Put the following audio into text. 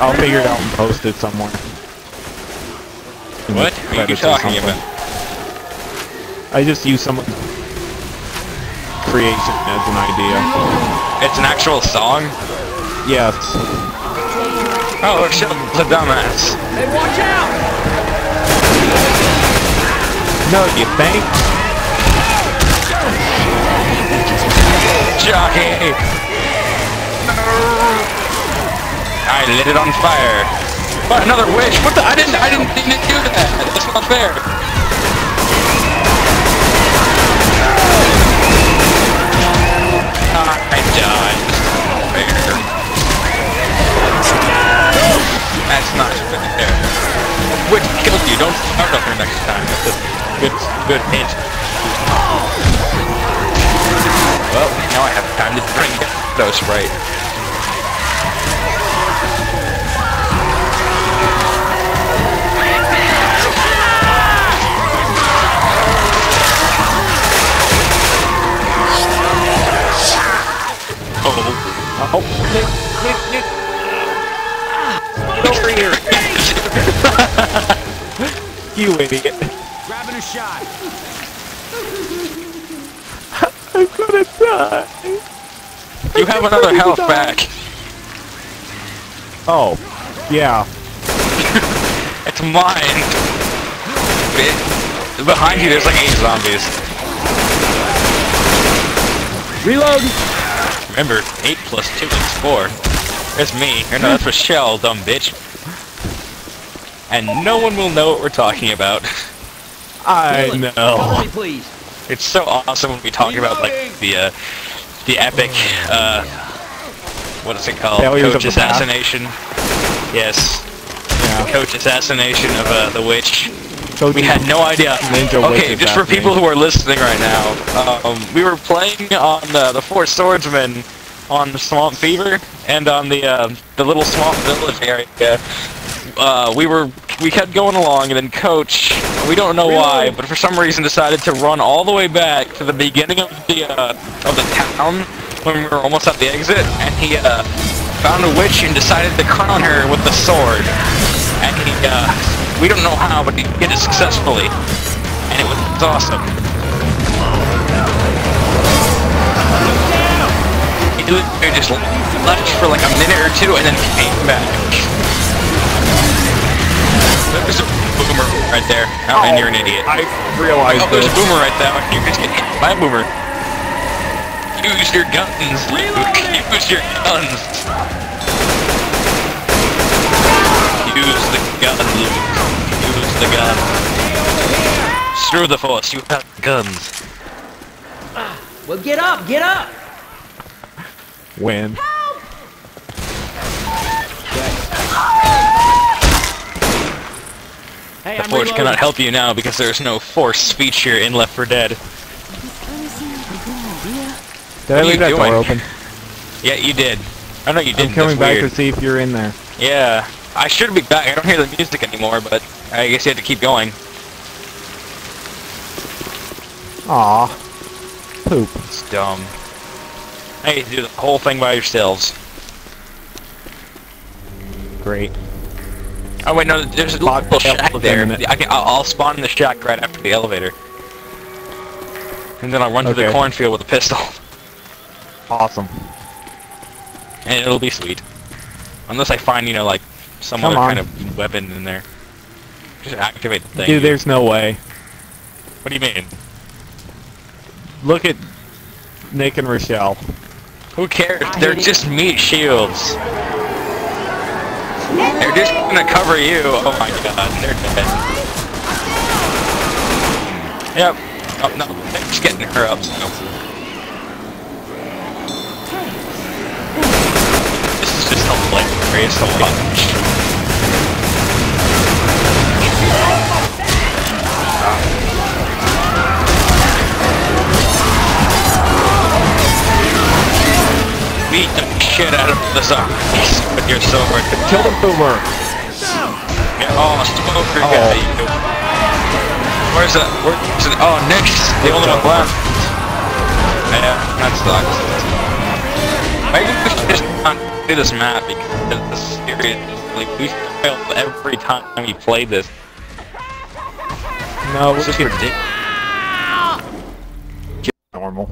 I'll figure it out and post it somewhere. What? What are you talking about? I just use someone's creation as an idea. It's an actual song? Yes. Oh, shut the dumbass. Hey, watch out! No, you think? Jockey! I lit it on fire. What, another wish? What the? I didn't, I didn't to do that. That's not fair. I died. Fair. That's not fair. Which killed you? Don't start up here next time. That's a good, good hint. Well, now I have time to drink those right. you idiot. Grabbing a shot. I'm gonna die. you have another health back. Oh, yeah. It's mine. Bit- Behind you, there's like eight zombies. Reload. Remember, eight plus two is four. There's me. Or no, that's Rochelle, dumb bitch. And no one will know what we're talking about. I know. me, please. It's so awesome when we talk about like the uh, the epic uh, what is it called? Failures Coach assassination. Yes, Yeah. coach assassination of uh, the witch. Coach We had no idea. Ninja okay, just for people who are listening right now, um, we were playing on uh, the Four Swordsmen on Swamp Fever and on the uh, the little swamp village area. Uh, we were we kept going along, and then Coach, we don't know why, but for some reason decided to run all the way back to the beginning of the uh, of the town when we were almost at the exit, and he uh, found a witch and decided to crown her with the sword. And he, uh, we don't know how, but he did it successfully, and it was awesome. He just left for like a minute or two, and then came back. There's a boomer right there. Oh, and you're an idiot. I realized Oh, there's this. a boomer right there. You're just getting hit by a boomer. Use your guns, Luke. Use your guns. Use the gun, Luke. Use the gun. Screw the force. You have guns. Well, get up, get up. Win. Hey, The I'm force reloading. cannot help you now because there's no force feature in Left 4 Dead. Did What I are leave you that doing? door open? Yeah, you did. I know you did. I'm coming back weird. to see if you're in there. Yeah, I should be back. I don't hear the music anymore, but I guess you had to keep going. Aw. Poop. It's dumb. Hey, you do the whole thing by yourselves. Great. Oh wait, no, there's a Lock little shack elevator there. I can, I'll, I'll spawn in the shack right after the elevator. And then I'll run to the cornfield with a pistol. Awesome. And it'll be sweet. Unless I find, you know, like, some Come other on. kind of weapon in there. Just activate the thing. Dude, there's no way. What do you mean? Look at Nick and Rochelle. Who cares? They're just meat shields. They're just gonna cover you. Oh my god, they're dead. Yep. Oh no, they're just getting her up. So. This is just hilarious to watch. Beat the shit out of the zombies with your sword. Kill the boomer. Yeah, oh, smoker Oh. guy. Where's that? Where's it? Oh, Nick's the only one left. Yeah, that sucks. Maybe we should just not do this map because it's serious. Like we failed every time we played this. No, it's just ridiculous. normal.